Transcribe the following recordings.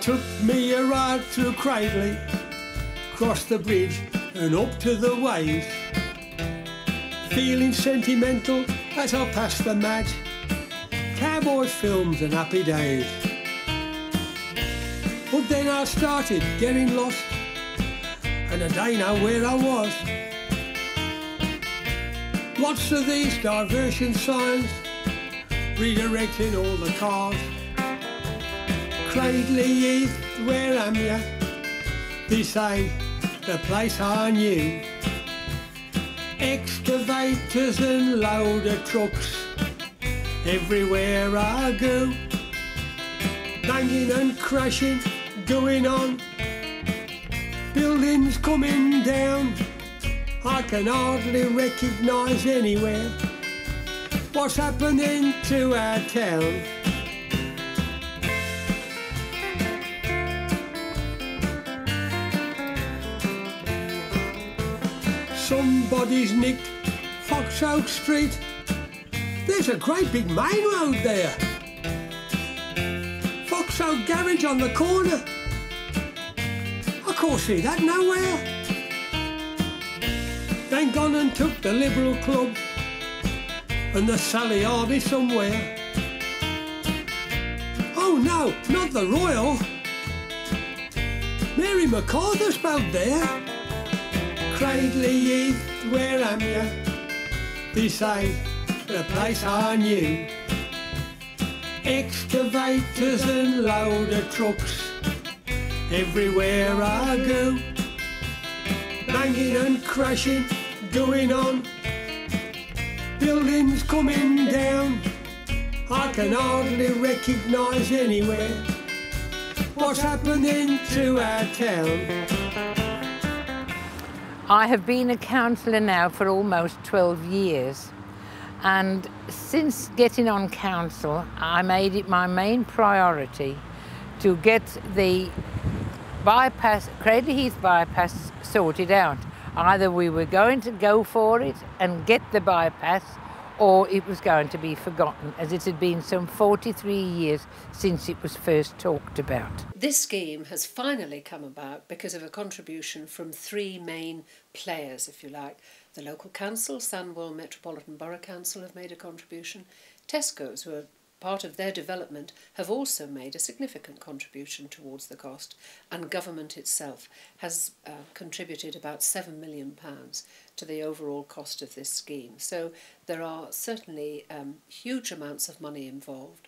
took me a ride through Cradley, crossed the bridge and up to the ways. Feeling sentimental as I passed the match, cowboy films and happy days. But then I started getting lost, and I don't know where I was. Lots of these diversion signs, redirecting all the cars. Cradley Heath, where am ya? This ain't the place I knew. Excavators and loader trucks, everywhere I go. Banging and crashing, going on. Buildings coming down, I can hardly recognise anywhere. What's happening to our town? Somebody's nicked Fox Oak Street. There's a great big main road there. Fox Oak Garage on the corner. I can't see that nowhere. Then gone and took the Liberal Club and the Sally Army somewhere. Oh no, not the Royal. Mary Macarthur spelled there. Cradley Heath, where am? This ain't the place I knew. Excavators and loader trucks, everywhere I go. Banging and crashing, going on. Buildings coming down, I can hardly recognise anywhere. What's happening to our town? I have been a councillor now for almost 12 years and since getting on council I made it my main priority to get the bypass, Cradley Heath bypass sorted out. Either we were going to go for it and get the bypass or it was going to be forgotten as it had been some 43 years since it was first talked about. This scheme has finally come about because of a contribution from three main players, if you like. The local council, Sandwell Metropolitan Borough Council have made a contribution. Tesco's, who are part of their development, have also made a significant contribution towards the cost, and government itself has uh, contributed about £7 million to the overall cost of this scheme. So there are certainly um, huge amounts of money involved,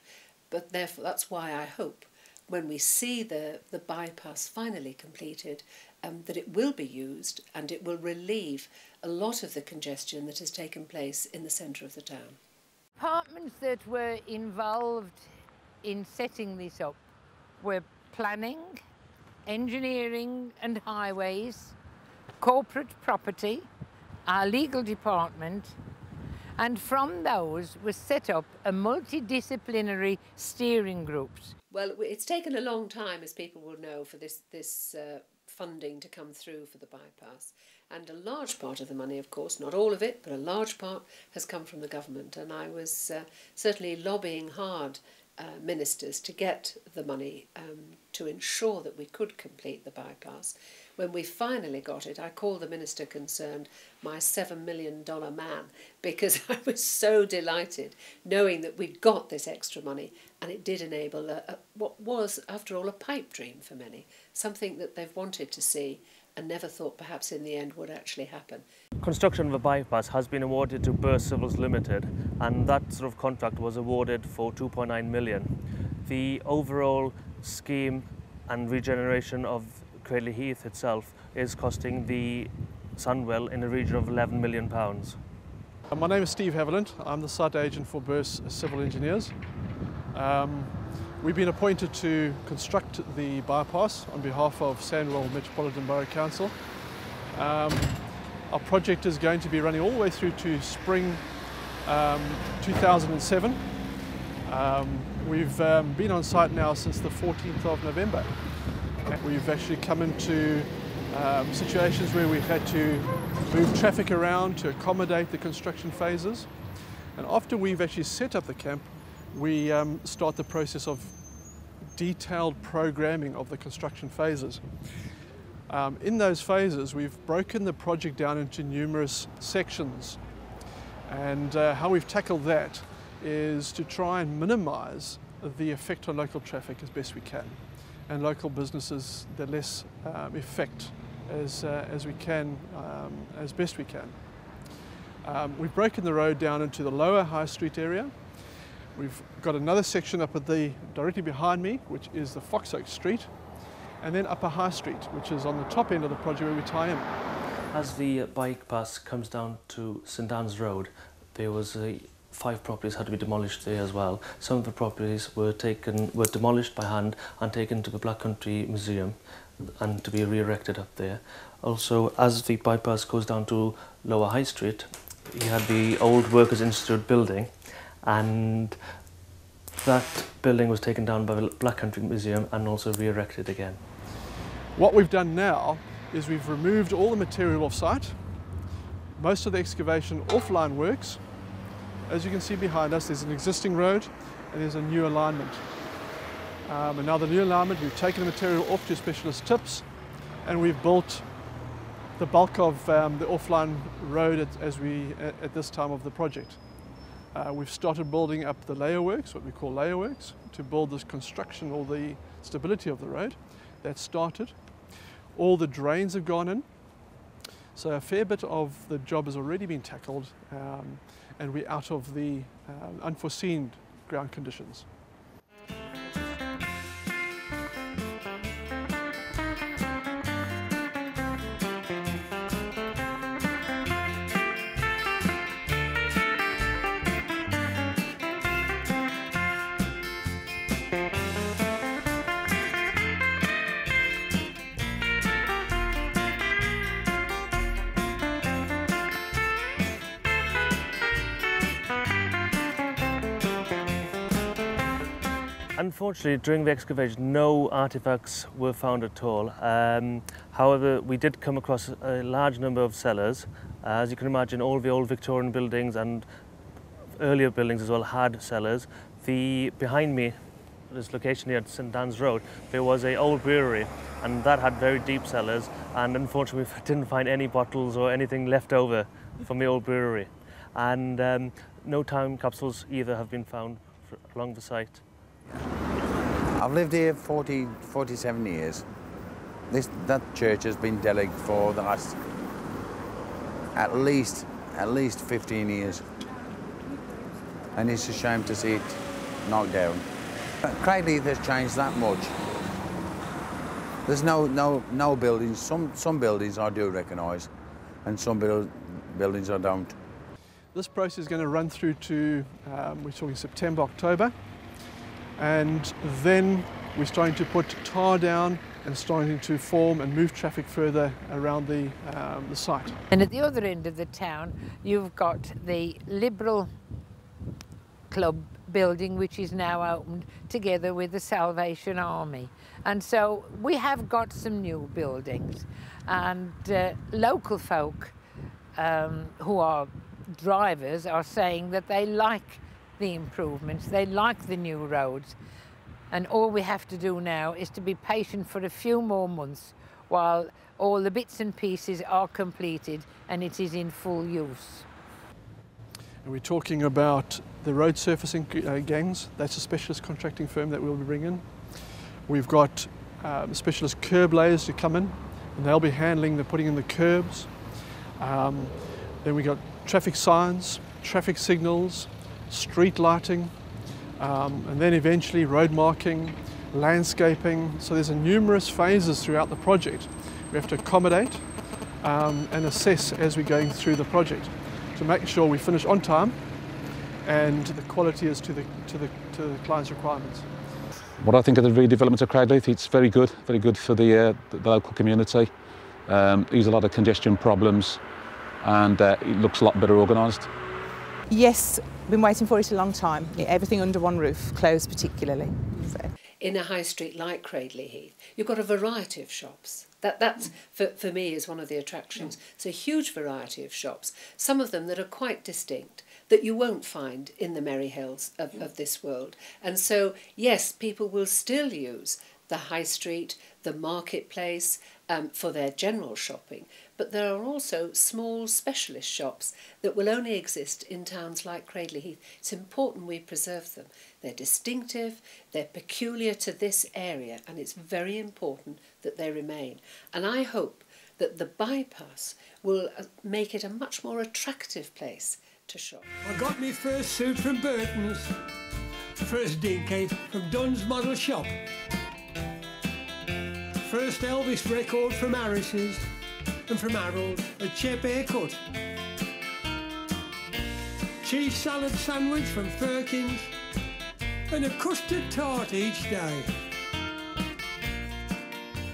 but therefore that's why I hope when we see the, the bypass finally completed, um, that it will be used and it will relieve a lot of the congestion that has taken place in the centre of the town. Departments that were involved in setting this up were planning, engineering and highways, corporate property, our legal department, and from those was set up a multidisciplinary steering groups. Well, it's taken a long time, as people will know, for this, this uh, funding to come through for the bypass. And a large part of the money, of course, not all of it, but a large part has come from the government. And I was uh, certainly lobbying hard uh, ministers to get the money um, to ensure that we could complete the bypass. When we finally got it, I called the minister concerned my $7 million man because I was so delighted knowing that we'd got this extra money and it did enable a, a, what was, after all, a pipe dream for many, something that they've wanted to see and never thought perhaps in the end would actually happen. Construction of a bypass has been awarded to Birse Civils Limited and that sort of contract was awarded for 2.9 million. The overall scheme and regeneration of Cradley Heath itself is costing the Sandwell in the region of 11 million pounds. My name is Steve Haviland. I'm the site agent for Birse Civil Engineers. Um, We've been appointed to construct the bypass on behalf of Sandwell Metropolitan Borough Council. Um, our project is going to be running all the way through to spring um, 2007. Um, we've um, been on site now since the 14th of November. We've actually come into um, situations where we've had to move traffic around to accommodate the construction phases. And after we've actually set up the camp, we um, start the process of detailed programming of the construction phases. Um, in those phases, we've broken the project down into numerous sections. And uh, how we've tackled that is to try and minimize the effect on local traffic as best we can and local businesses the less um, effect as, uh, as we can, um, as best we can. Um, we've broken the road down into the lower High Street area. We've got another section up at the directly behind me, which is the Fox Oak Street, and then Upper High Street, which is on the top end of the project where we tie in. As the bypass comes down to St Anne's Road, there was a five properties had to be demolished there as well. Some of the properties were taken were demolished by hand and taken to the Black Country Museum and to be re-erected up there. Also, as the bypass goes down to Lower High Street, you had the old Workers' Institute building and that building was taken down by the Black Country Museum and also re-erected again. What we've done now is we've removed all the material off site, most of the excavation offline works. As you can see behind us, there's an existing road and there's a new alignment. Um, and now the new alignment, we've taken the material off to specialist tips and we've built the bulk of um, the offline road at, as we, at, this time of the project. Uh, we've started building up the layer works, what we call layer works, to build this construction or the stability of the road. That started. All the drains have gone in. So a fair bit of the job has already been tackled um, and we're out of the uh, unforeseen ground conditions. Unfortunately, during the excavation, no artifacts were found at all. Um, however, we did come across a large number of cellars. Uh, as you can imagine, all the old Victorian buildings and earlier buildings as well had cellars. The behind me, this location here at St Anne's Road, there was a old brewery, and that had very deep cellars. And unfortunately, we didn't find any bottles or anything left over from the old brewery. And um, no time capsules either have been found along the site. I've lived here 40, 47 years. This, that church has been derelict for the last at least, at least 15 years. And it's a shame to see it knocked down. Cradley Heath has changed that much. There's no, no, no buildings, some, some buildings I do recognise and some build, buildings I don't. This process is going to run through to, um, we're talking September, October and then we're starting to put tar down and starting to form and move traffic further around the, um, the site. And at the other end of the town, you've got the Liberal Club building, which is now opened together with the Salvation Army. And so we have got some new buildings and uh, local folk um, who are drivers are saying that they like the improvements. They like the new roads. And all we have to do now is to be patient for a few more months while all the bits and pieces are completed and it is in full use. And we're talking about the road surfacing uh, gangs. That's a specialist contracting firm that we'll be bringing. In. We've got um, specialist curb layers to come in and they'll be handling the putting in the curbs. Um, then we've got traffic signs, traffic signals, street lighting, um, and then eventually road marking, landscaping. So there's a numerous phases throughout the project. We have to accommodate um, and assess as we're going through the project to make sure we finish on time and the quality is to the, to the, to the client's requirements. What I think of the redevelopment of Cradley Heath, it's very good, very good for the, uh, the local community. Um, there's a lot of congestion problems and uh, it looks a lot better organised. Yes, been waiting for it a long time. Everything under one roof, clothes particularly. So. In a high street like Cradley Heath, you've got a variety of shops. That that's for, for me is one of the attractions. It's a huge variety of shops, some of them that are quite distinct that you won't find in the Merry Hills of, of this world. And so yes, people will still use the high street, the marketplace um, for their general shopping, but there are also small specialist shops that will only exist in towns like Cradley Heath. It's important we preserve them. They're distinctive, they're peculiar to this area, and it's very important that they remain. And I hope that the bypass will uh, make it a much more attractive place to shop. I got my first suit from Burton's, first dinky from Dunn's Model Shop, first Elvis record from Harris's, and from Harold a Chep haircut. Cheese salad sandwich from Firkins, and a custard tart each day.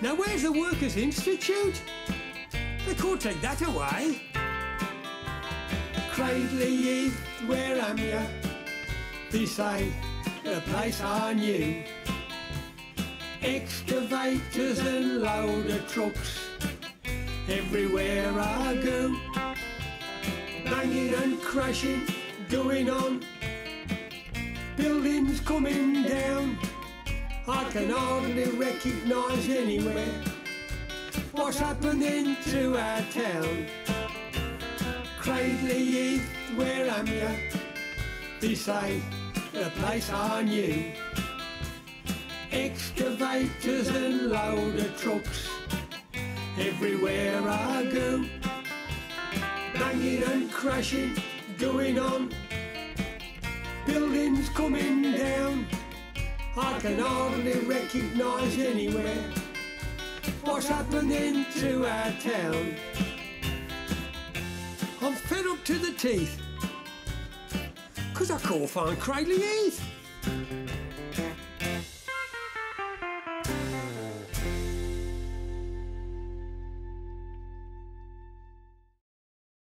Now where's the Workers' Institute? They can't take that away. Cradley Heath, where am ya? This ain't the place I knew. Excavators and loader trucks everywhere I go. Banging and crashing, going on. Buildings coming down. I can hardly recognise anywhere what's happening to our town. Cradley Heath, where am ya? This ain't the place I knew. Excavators and loader trucks everywhere I go. Banging and crashing, going on. Buildings coming down. I can hardly recognise anywhere what's happening to our town. I'm fed up to the teeth, cause I can't find Cradley Heath.